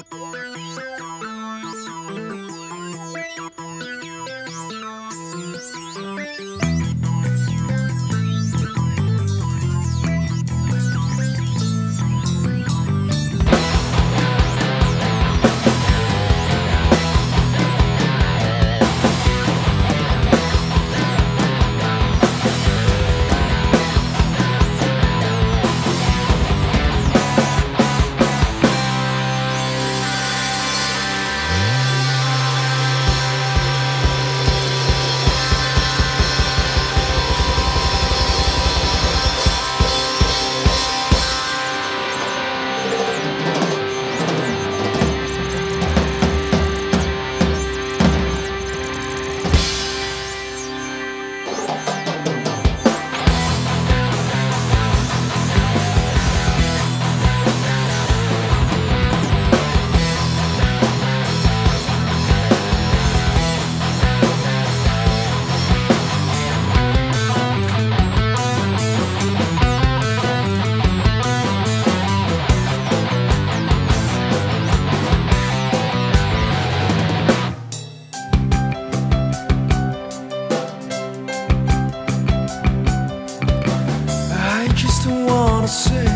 I wanna say